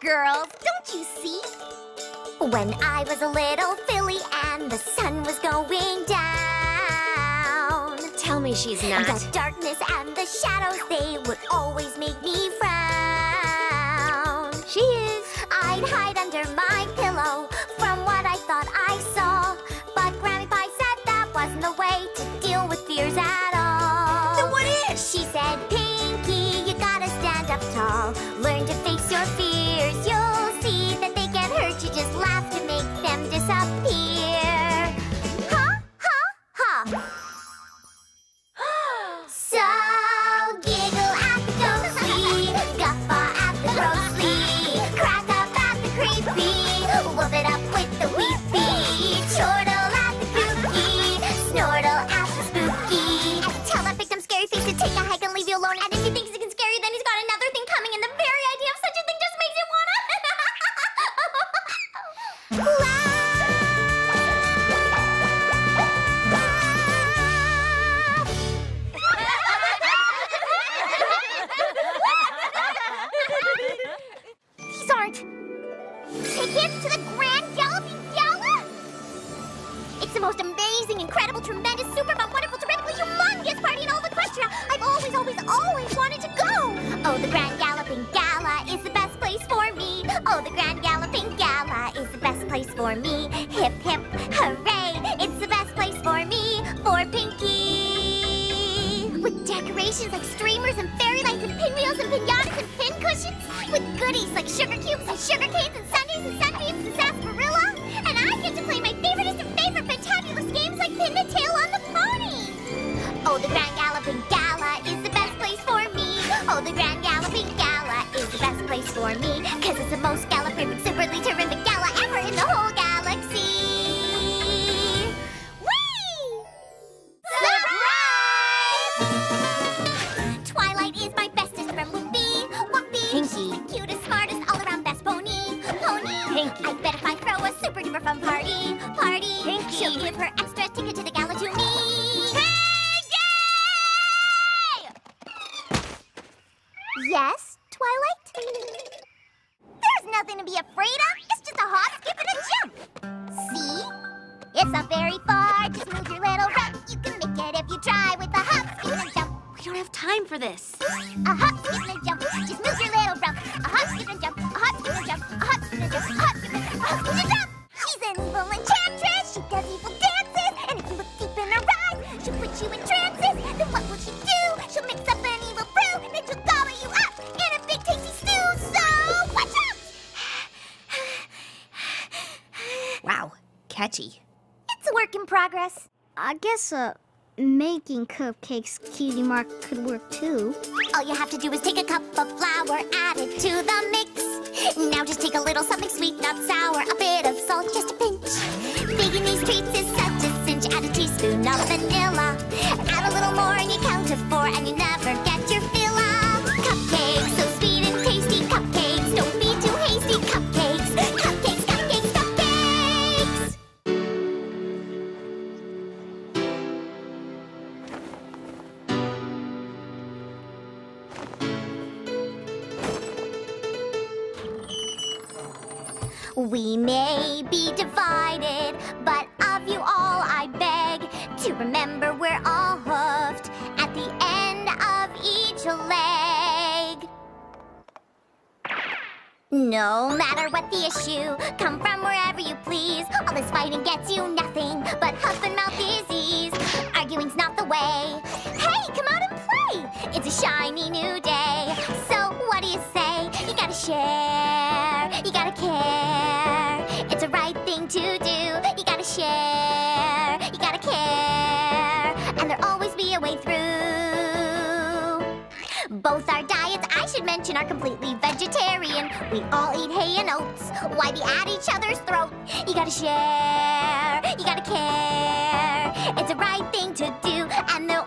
girls. Don't you see? When I was a little filly and the sun was going down. Tell me she's not. The darkness and the shadows, they would always make me frown. She is. I'd hide under my pillow from what I thought I saw. But Granny Pie said that wasn't the way to deal with fears Hip, hip, hooray! It's the best place for me, for Pinkie. With decorations like streamers and fairy lights and pinwheels and pinatas and pin cushions. With goodies like sugar cubes and sugar canes and Uh, making cupcakes cutie mark could work too. All you have to do is take a cup of flour, add it to the mix. Now just take a little something sweet, not sour, a bit of salt, just a pinch. Baking these treats is such a cinch. Add a teaspoon of vanilla. Add a little more and you count to four and you never We may be divided, but of you all I beg to remember we're all hoofed at the end of each leg. No matter what the issue, come from wherever you please. All this fighting gets you nothing but hoof and mouth disease. Arguing's not the way. Hey, come out and play! It's a shiny new day. To do. You gotta share. You gotta care. And there'll always be a way through. Both our diets, I should mention, are completely vegetarian. We all eat hay and oats. Why be at each other's throat? You gotta share, you gotta care. It's the right thing to do, and there'll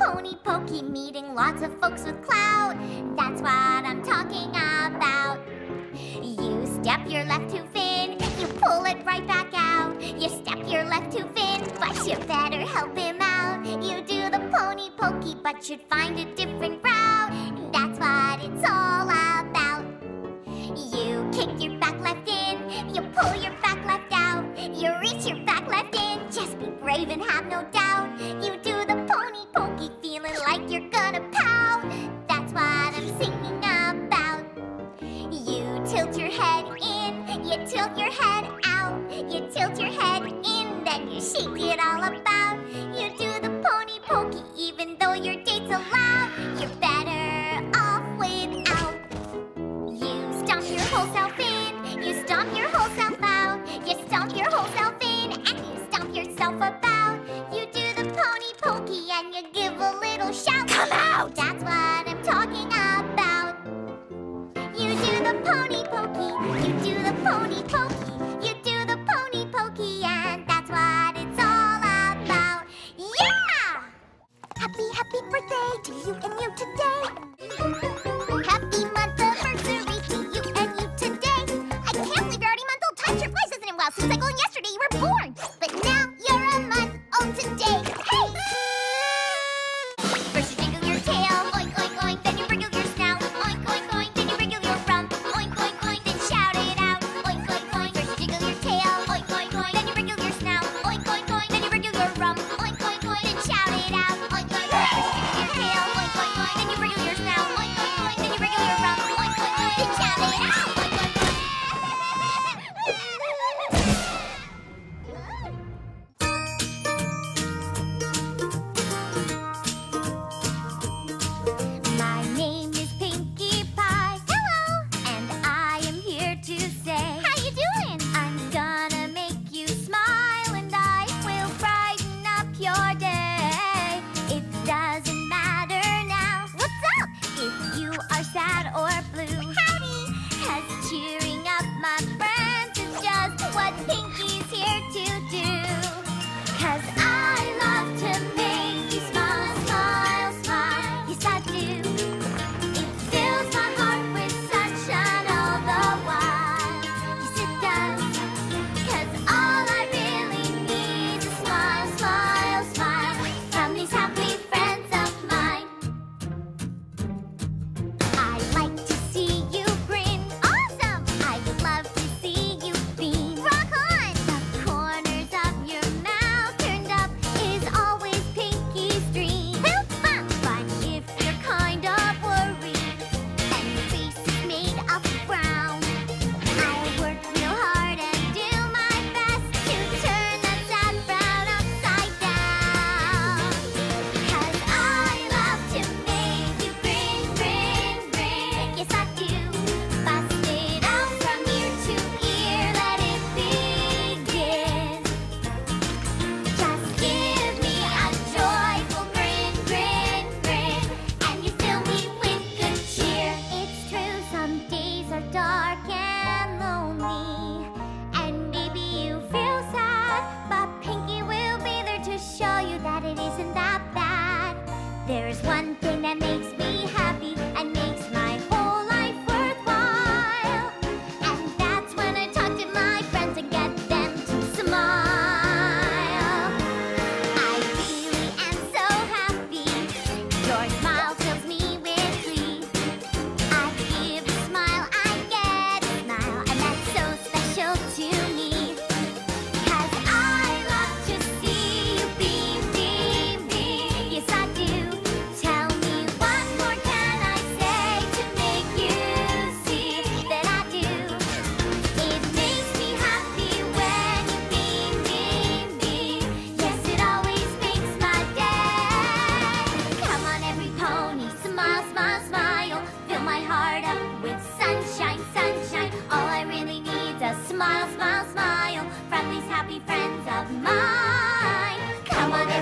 pony pokey meeting lots of folks with clout. That's what I'm talking about. You step your left hoof in, you pull it right back out. You step your left hoof in, but you better help him out. You do the pony pokey, but you'd find a different route. That's what it's all about. You kick your back left in, you pull your back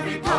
everybody.